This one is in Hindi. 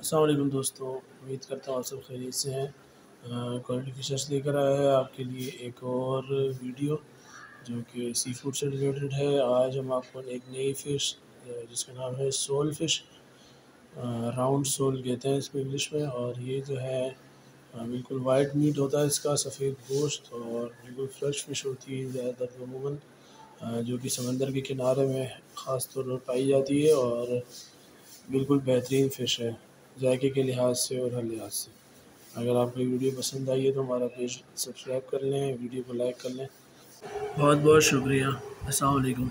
असलम दोस्तों, उम्मीद करता हूँ आप सब खैरियत से हैं। क्वालिटी फिशर्स लेकर आया है आपके लिए एक और वीडियो, जो कि सी फ़ूड से रिलेटेड है। आज हम आपको एक नई फ़िश जिसका नाम है सोल फ़िश राउंड सोल कहते हैं इसको इंग्लिश में। और ये जो है बिल्कुल वाइट मीट होता है इसका, सफ़ेद गोश्त और बिल्कुल फ्रेश फ़िश होती है ज़्यादातर अमूमन। जो कि समंदर के किनारे में ख़ास तौर पर पाई जाती है और बिल्कुल बेहतरीन फ़िश है। जायके के लिहाज से और हर लिहाज से। अगर आपको वीडियो पसंद आई है तो हमारा पेज सब्सक्राइब कर लें, वीडियो को लाइक कर लें। बहुत बहुत शुक्रिया असलकुम